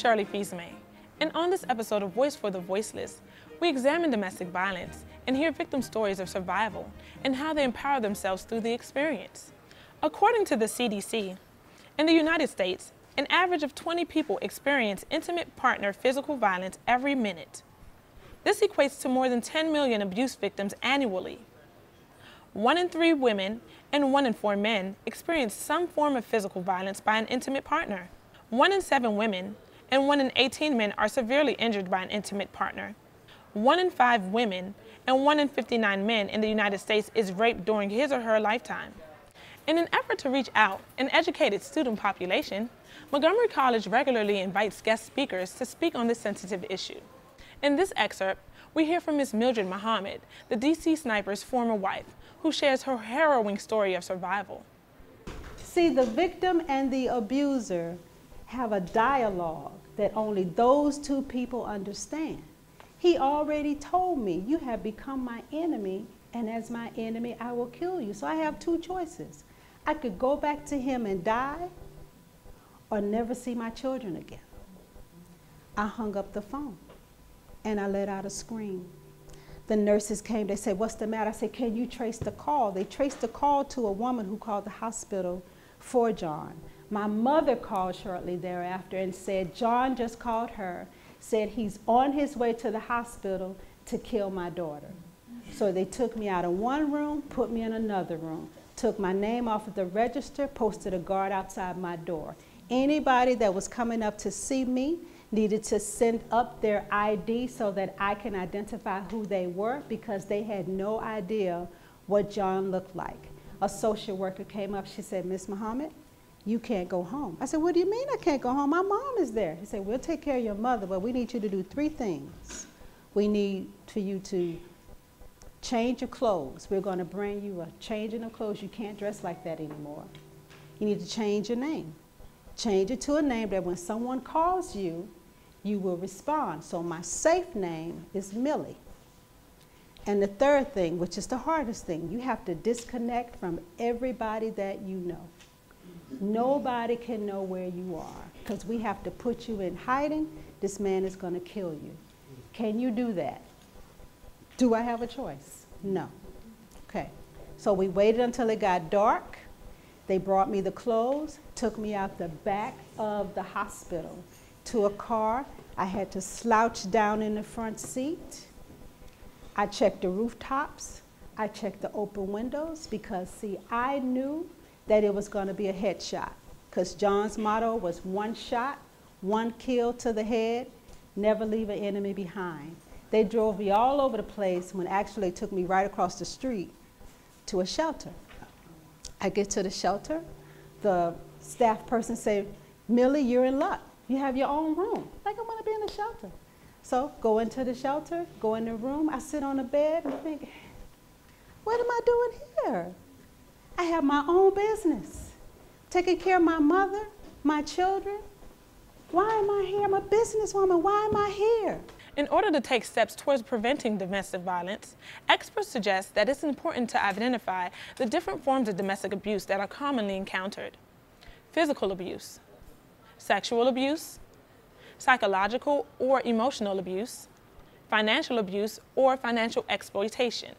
Shirley Fils-Aime, and on this episode of Voice for the Voiceless, we examine domestic violence and hear victim stories of survival and how they empower themselves through the experience. According to the CDC, in the United States, an average of 20 people experience intimate partner physical violence every minute. This equates to more than 10 million abuse victims annually. One in three women and one in four men experience some form of physical violence by an intimate partner. One in seven women and one in 18 men are severely injured by an intimate partner. One in five women and one in 59 men in the United States is raped during his or her lifetime. In an effort to reach out an educated student population, Montgomery College regularly invites guest speakers to speak on this sensitive issue. In this excerpt, we hear from Ms. Mildred Muhammad, the DC sniper's former wife, who shares her harrowing story of survival. See, the victim and the abuser have a dialogue that only those two people understand. He already told me, You have become my enemy, and as my enemy, I will kill you. So I have two choices. I could go back to him and die, or never see my children again. I hung up the phone and I let out a scream. The nurses came, they said, What's the matter? I said, Can you trace the call? They traced the call to a woman who called the hospital for John. My mother called shortly thereafter and said, John just called her, said he's on his way to the hospital to kill my daughter. So they took me out of one room, put me in another room, took my name off of the register, posted a guard outside my door. Anybody that was coming up to see me needed to send up their ID so that I can identify who they were because they had no idea what John looked like. A social worker came up, she said, Miss Muhammad, you can't go home. I said, What do you mean I can't go home? My mom is there. He said, We'll take care of your mother, but we need you to do three things. We need for you to change your clothes. We're going to bring you a change in the clothes. You can't dress like that anymore. You need to change your name. Change it to a name that when someone calls you, you will respond. So my safe name is Millie. And the third thing, which is the hardest thing, you have to disconnect from everybody that you know. Nobody can know where you are because we have to put you in hiding. This man is going to kill you. Can you do that? Do I have a choice? No. Okay. So we waited until it got dark. They brought me the clothes, took me out the back of the hospital to a car. I had to slouch down in the front seat. I checked the rooftops. I checked the open windows because, see, I knew that it was going to be a headshot because John's motto was one shot, one kill to the head, never leave an enemy behind. They drove me all over the place when actually took me right across the street to a shelter. I get to the shelter, the staff person say, Millie, you're in luck. You have your own room. Like I want to be in the shelter. So go into the shelter, go in the room. I sit on the bed and think, what am I doing here? I have my own business, taking care of my mother, my children. Why am I here? I'm a businesswoman. Why am I here? In order to take steps towards preventing domestic violence, experts suggest that it's important to identify the different forms of domestic abuse that are commonly encountered. Physical abuse, sexual abuse, psychological or emotional abuse, financial abuse, or financial exploitation.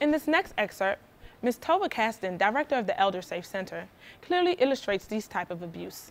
In this next excerpt, Ms. Tovah Kasdin, director of the Eldersafe Center, clearly illustrates these type of abuse.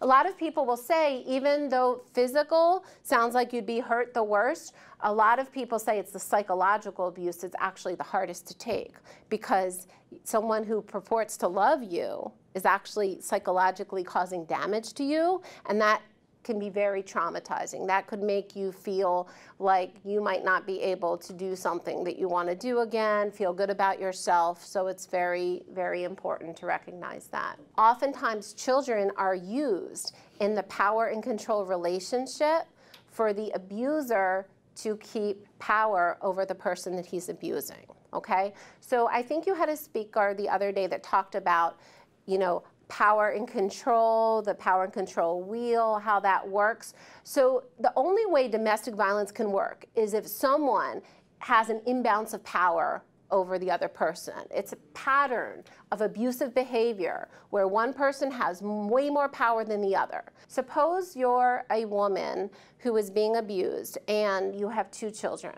A lot of people will say, even though physical sounds like you'd be hurt the worst, a lot of people say it's the psychological abuse that's actually the hardest to take because someone who purports to love you is actually psychologically causing damage to you, and that can be very traumatizing. That could make you feel like you might not be able to do something that you want to do again, feel good about yourself. So it's very, very important to recognize that. Oftentimes, children are used in the power and control relationship for the abuser to keep power over the person that he's abusing. Okay? So I think you had a speaker the other day that talked about, you know, power and control, the power and control wheel, how that works. So the only way domestic violence can work is if someone has an imbalance of power over the other person. It's a pattern of abusive behavior where one person has way more power than the other. Suppose you're a woman who is being abused and you have two children,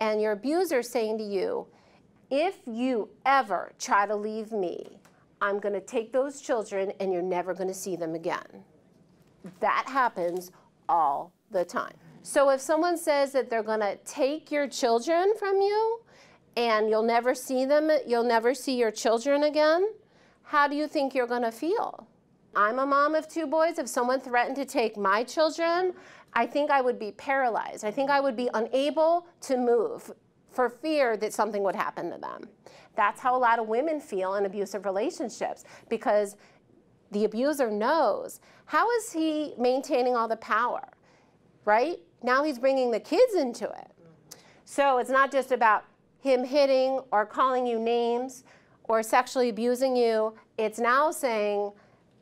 and your abuser is saying to you, if you ever try to leave me, I'm going to take those children and you're never going to see them again. That happens all the time. So if someone says that they're going to take your children from you and you'll never see them, you'll never see your children again, how do you think you're going to feel? I'm a mom of two boys. If someone threatened to take my children, I think I would be paralyzed. I think I would be unable to move for fear that something would happen to them. That's how a lot of women feel in abusive relationships because the abuser knows how is he maintaining all the power, right? Now he's bringing the kids into it. So it's not just about him hitting or calling you names or sexually abusing you. It's now saying,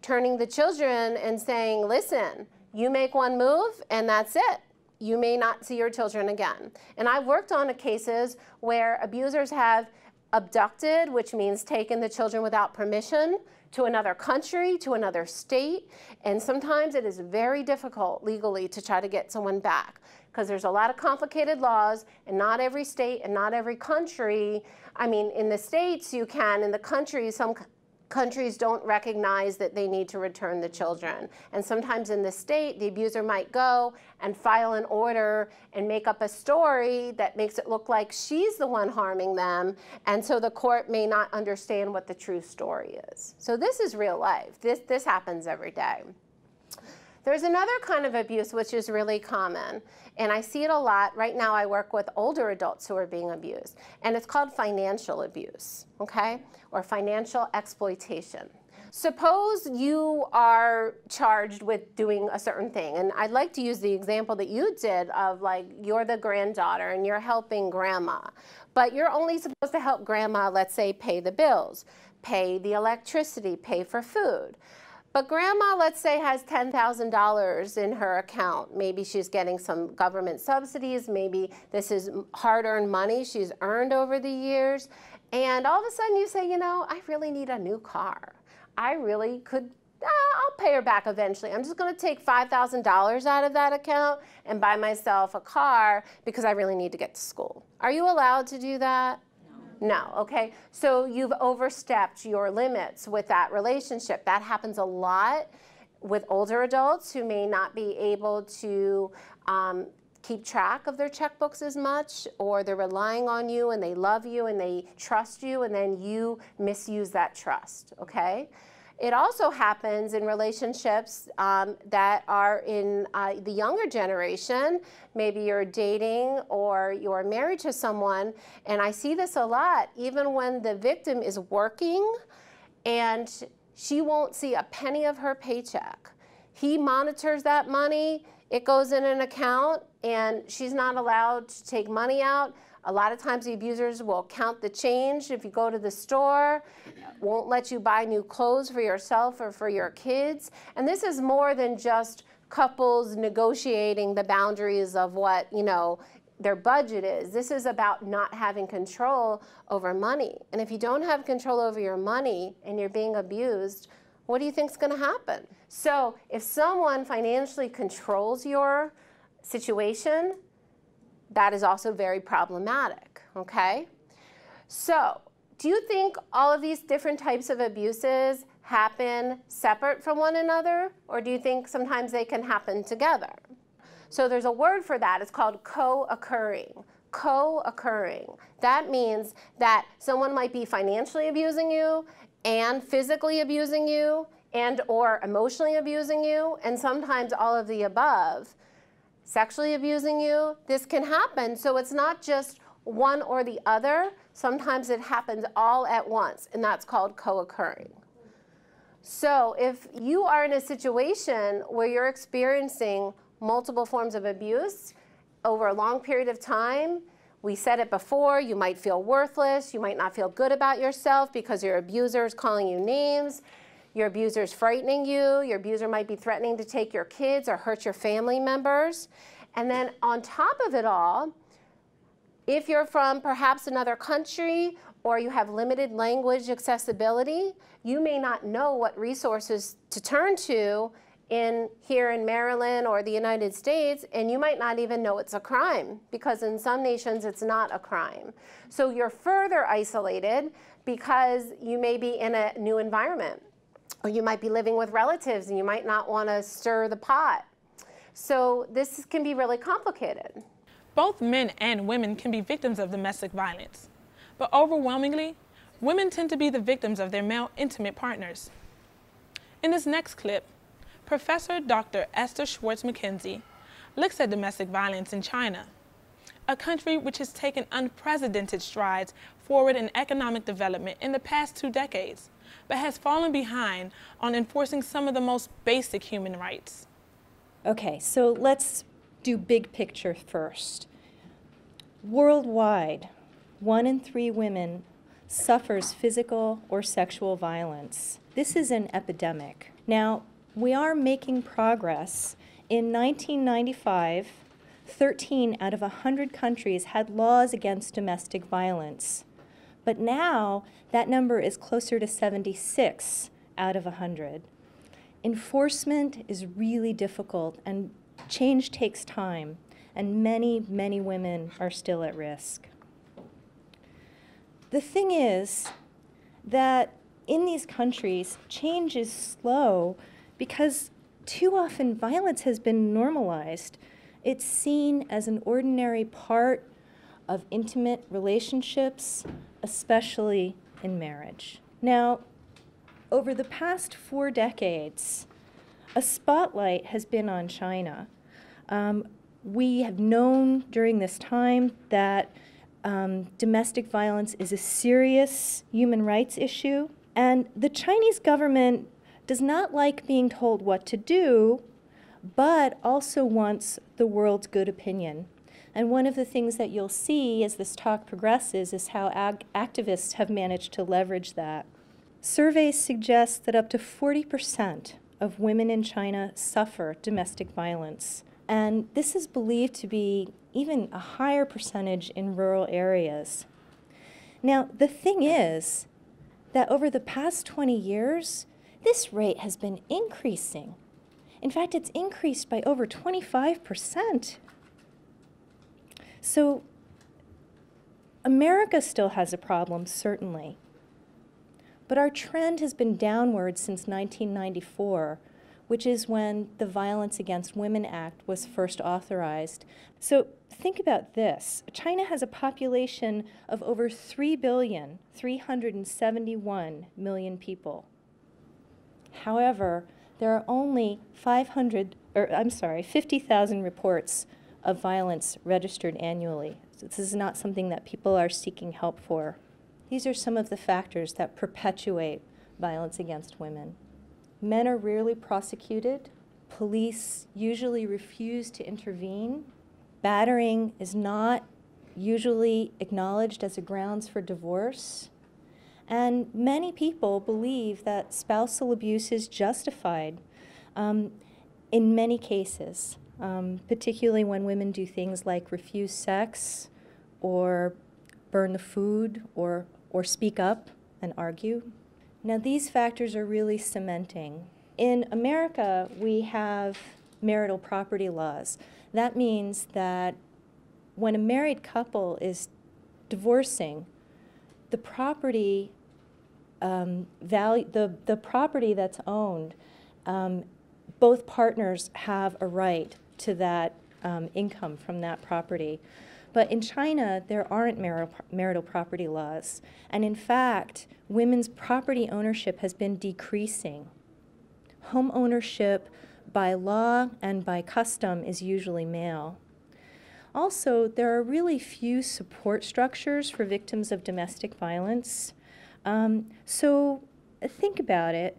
turning the children and saying, listen, you make one move and that's it. You may not see your children again. And I've worked on cases where abusers have abducted, which means taken the children without permission, to another country, to another state, and sometimes it is very difficult legally to try to get someone back because there's a lot of complicated laws and not every state and not every country. I mean, in the states you can, in the countries, some countries don't recognize that they need to return the children. And sometimes in the state, the abuser might go and file an order and make up a story that makes it look like she's the one harming them. And so the court may not understand what the true story is. So this is real life. This, this happens every day. There's another kind of abuse which is really common, and I see it a lot. Right now I work with older adults who are being abused, and it's called financial abuse, okay, or financial exploitation. Suppose you are charged with doing a certain thing, and I'd like to use the example that you did of like you're the granddaughter and you're helping grandma, but you're only supposed to help grandma, let's say, pay the bills, pay the electricity, pay for food. But grandma, let's say, has $10,000 in her account. Maybe she's getting some government subsidies. Maybe this is hard earned money she's earned over the years. And all of a sudden you say, you know, I really need a new car. I really could, uh, I'll pay her back eventually. I'm just going to take $5,000 out of that account and buy myself a car because I really need to get to school. Are you allowed to do that? No, okay? So you've overstepped your limits with that relationship. That happens a lot with older adults who may not be able to um, keep track of their checkbooks as much, or they're relying on you and they love you and they trust you, and then you misuse that trust, okay? It also happens in relationships um, that are in uh, the younger generation. Maybe you're dating or you're married to someone, and I see this a lot, even when the victim is working and she won't see a penny of her paycheck. He monitors that money, it goes in an account, and she's not allowed to take money out. A lot of times the abusers will count the change if you go to the store, won't let you buy new clothes for yourself or for your kids. And this is more than just couples negotiating the boundaries of what, you know, their budget is. This is about not having control over money. And if you don't have control over your money and you're being abused, what do you think is going to happen? So if someone financially controls your situation, that is also very problematic, okay? So, do you think all of these different types of abuses happen separate from one another, or do you think sometimes they can happen together? So there's a word for that, it's called co-occurring. Co-occurring. That means that someone might be financially abusing you and physically abusing you and or emotionally abusing you, and sometimes all of the above sexually abusing you, this can happen. So it's not just one or the other. Sometimes it happens all at once, and that's called co-occurring. So if you are in a situation where you're experiencing multiple forms of abuse over a long period of time, we said it before, you might feel worthless, you might not feel good about yourself because your abuser is calling you names, your abuser is frightening you. Your abuser might be threatening to take your kids or hurt your family members. And then on top of it all, If you're from perhaps another country or you have limited language accessibility, you may not know what resources to turn to in here in Maryland or the United States, and you might not even know it's a crime because in some nations it's not a crime. So you're further isolated because you may be in a new environment, or you might be living with relatives and you might not want to stir the pot. So this can be really complicated. Both men and women can be victims of domestic violence, but overwhelmingly, women tend to be the victims of their male intimate partners. In this next clip, Professor Dr. Esther Schwartz McKinzie looks at domestic violence in China, a country which has taken unprecedented strides forward in economic development in the past two decades, but has fallen behind on enforcing some of the most basic human rights. Okay, so let's do big picture first. Worldwide, one in three women suffers physical or sexual violence. This is an epidemic. Now, we are making progress. In 1995, 13 out of 100 countries had laws against domestic violence. But now that number is closer to 76 out of 100. Enforcement is really difficult and change takes time, and many, many women are still at risk. The thing is that in these countries, change is slow because too often violence has been normalized. It's seen as an ordinary part of intimate relationships, especially in marriage. Now, over the past four decades, a spotlight has been on China. Um, we have known during this time that um, domestic violence is a serious human rights issue, and the Chinese government does not like being told what to do, but also wants the world's good opinion. And one of the things that you'll see as this talk progresses is how ag- activists have managed to leverage that. Surveys suggest that up to 40% of women in China suffer domestic violence. And this is believed to be even a higher percentage in rural areas. Now, the thing is that over the past 20 years, this rate has been increasing. In fact, it's increased by over 25%. So, America still has a problem, certainly. But our trend has been downward since 1994, which is when the Violence Against Women Act was first authorized. So think about this. China has a population of over 3 billion, 371 million people. However, there are only 500, or I'm sorry, 50,000 reports of violence registered annually. So this is not something that people are seeking help for. These are some of the factors that perpetuate violence against women. Men are rarely prosecuted. Police usually refuse to intervene. Battering is not usually acknowledged as a grounds for divorce. And many people believe that spousal abuse is justified um, in many cases, um, particularly when women do things like refuse sex or burn the food or, or speak up and argue. Now, these factors are really cementing. In America, we have marital property laws. That means that when a married couple is divorcing, the property um, value, the, the property that's owned, um, both partners have a right to that um, income from that property. But in China, there aren't marital, marital property laws. And in fact, women's property ownership has been decreasing. Home ownership by law and by custom is usually male. Also, there are really few support structures for victims of domestic violence. Um, so think about it.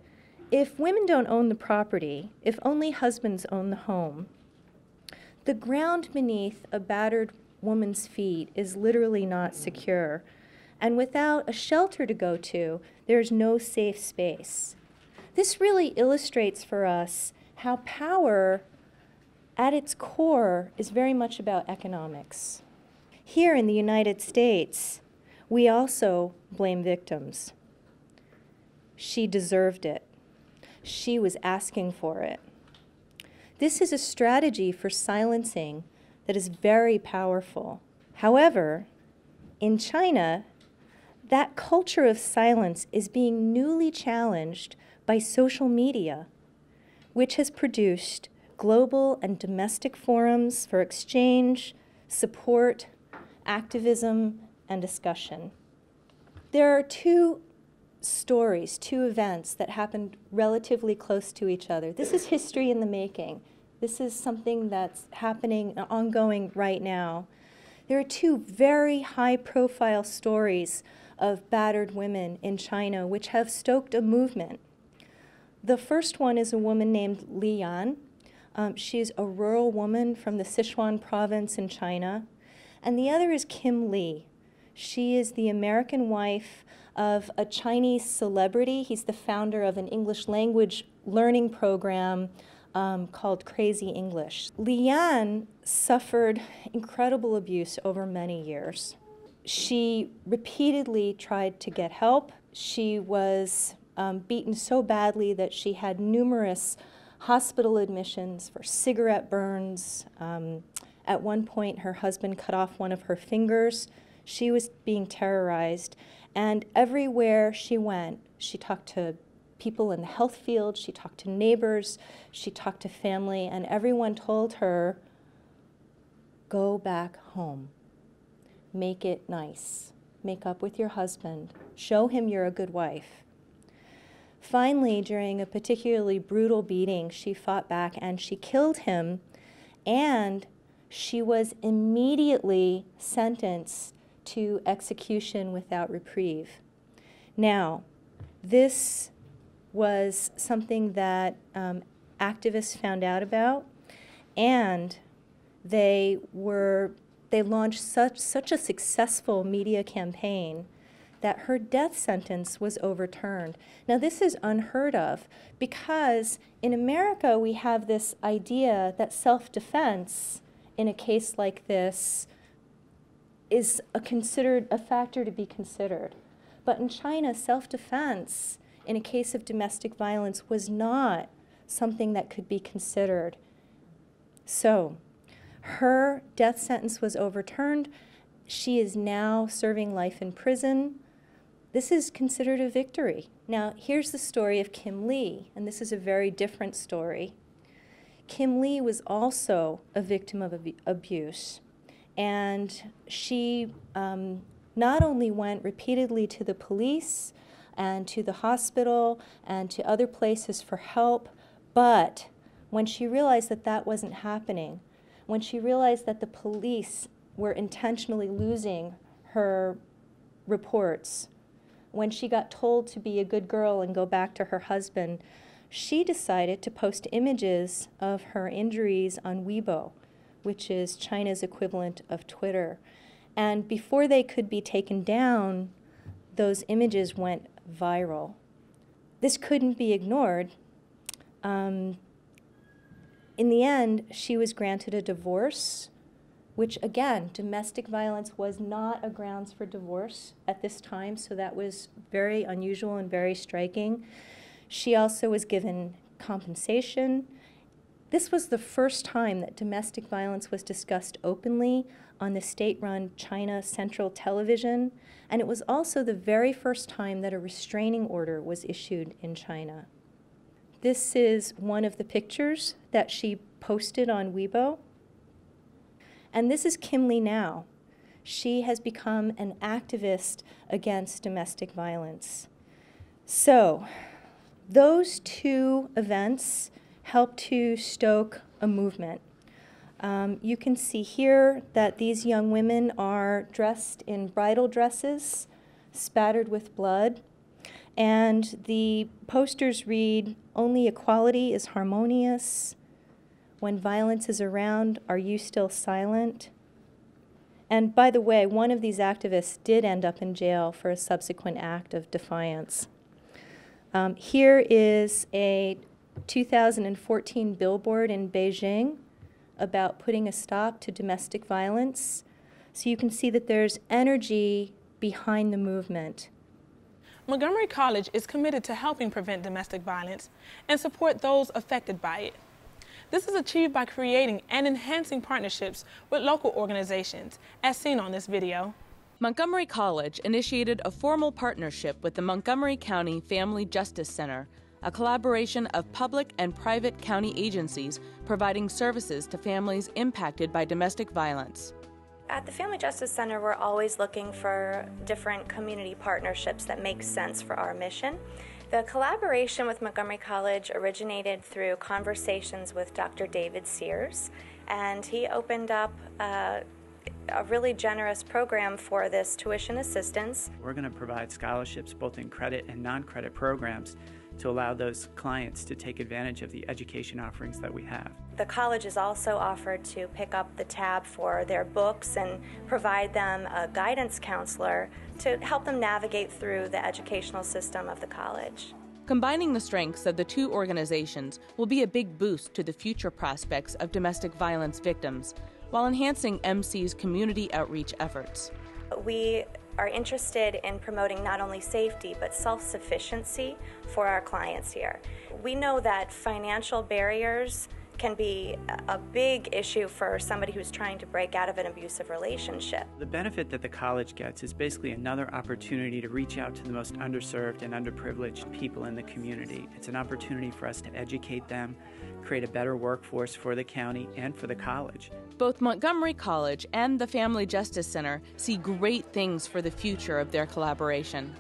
If women don't own the property, if only husbands own the home, the ground beneath a battered woman's feet is literally not secure. And without a shelter to go to, there's no safe space. This really illustrates for us how power, at its core, is very much about economics. Here in the United States, we also blame victims. She deserved it. She was asking for it. This is a strategy for silencing that is very powerful. However, in China, that culture of silence is being newly challenged by social media, which has produced global and domestic forums for exchange, support, activism, and discussion. There are two stories, two events that happened relatively close to each other. This is history in the making. This is something that's happening, uh, ongoing right now. There are two very high profile stories of battered women in China which have stoked a movement. The first one is a woman named Li Yan. Um, she's a rural woman from the Sichuan province in China. And the other is Kim Lee. She is the American wife of a Chinese celebrity. He's the founder of an English language learning program um, called Crazy English. Li Yan suffered incredible abuse over many years. She repeatedly tried to get help. She was um, beaten so badly that she had numerous hospital admissions for cigarette burns. Um, at one point, her husband cut off one of her fingers. She was being terrorized. And everywhere she went, she talked to people in the health field, she talked to neighbors, she talked to family, and everyone told her, go back home. Make it nice. Make up with your husband. Show him you're a good wife. Finally, during a particularly brutal beating, she fought back and she killed him, and she was immediately sentenced to execution without reprieve. Now, this was something that um, activists found out about, and they were they launched such such a successful media campaign that her death sentence was overturned. Now, this is unheard of because in America we have this idea that self defense in a case like this is a considered a factor to be considered. But in China, self defense in a case of domestic violence was not something that could be considered. So, her death sentence was overturned. She is now serving life in prison. This is considered a victory. Now, here's the story of Kim Lee, and this is a very different story. Kim Lee was also a victim of ab abuse, and she um, not only went repeatedly to the police and to the hospital and to other places for help, but when she realized that that wasn't happening, when she realized that the police were intentionally losing her reports, when she got told to be a good girl and go back to her husband, she decided to post images of her injuries on Weibo, which is China's equivalent of Twitter. And before they could be taken down, those images went viral. This couldn't be ignored. Um, in the end, she was granted a divorce which again, domestic violence was not a grounds for divorce at this time, so that was very unusual and very striking. She also was given compensation. This was the first time that domestic violence was discussed openly on the state run China Central Television, and it was also the very first time that a restraining order was issued in China. This is one of the pictures that she posted on Weibo. And this is Kim Lee now. She has become an activist against domestic violence. So, those two events help to stoke a movement. Um, you can see here that these young women are dressed in bridal dresses, spattered with blood, and the posters read, Only equality is harmonious, when violence is around, are you still silent? And by the way, one of these activists did end up in jail for a subsequent act of defiance. Um, here is a 2014 billboard in Beijing about putting a stop to domestic violence. So you can see that there's energy behind the movement. Montgomery College is committed to helping prevent domestic violence and support those affected by it. This is achieved by creating and enhancing partnerships with local organizations, as seen on this video. Montgomery College initiated a formal partnership with the Montgomery County Family Justice Center, a collaboration of public and private county agencies providing services to families impacted by domestic violence. At the Family Justice Center, we're always looking for different community partnerships that make sense for our mission. The collaboration with Montgomery College originated through conversations with Dr. David Sears, and he opened up uh, a really generous program for this tuition assistance. We're going to provide scholarships both in credit and non credit programs to allow those clients to take advantage of the education offerings that we have. The college is also offered to pick up the tab for their books and provide them a guidance counselor to help them navigate through the educational system of the college. Combining the strengths of the two organizations will be a big boost to the future prospects of domestic violence victims while enhancing MC's community outreach efforts. We are interested in promoting not only safety but self sufficiency for our clients here. We know that financial barriers can be a big issue for somebody who's trying to break out of an abusive relationship. The benefit that the college gets is basically another opportunity to reach out to the most underserved and underprivileged people in the community. It's an opportunity for us to educate them, create a better workforce for the county and for the college. Both Montgomery College and the Family Justice Center see great things for the future of their collaboration.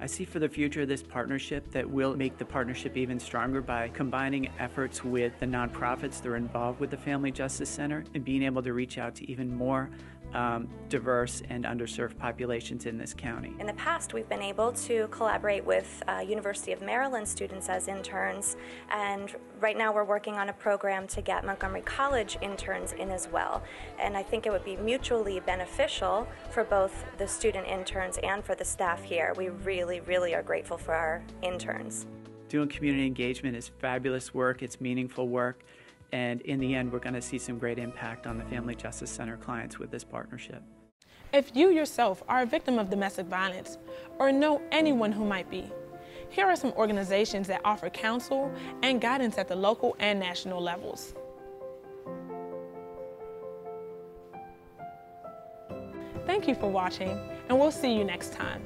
I see for the future of this partnership that we'll make the partnership even stronger by combining efforts with the nonprofits that are involved with the Family Justice Center and being able to reach out to even more um, diverse and underserved populations in this county. In the past, we've been able to collaborate with uh, University of Maryland students as interns, and right now we're working on a program to get Montgomery College interns in as well. And I think it would be mutually beneficial for both the student interns and for the staff here. We really, really are grateful for our interns. Doing community engagement is fabulous work, it's meaningful work. And in the end, we're going to see some great impact on the Family Justice Center clients with this partnership. If you yourself are a victim of domestic violence or know anyone who might be, here are some organizations that offer counsel and guidance at the local and national levels. Thank you for watching, and we'll see you next time.